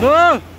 너!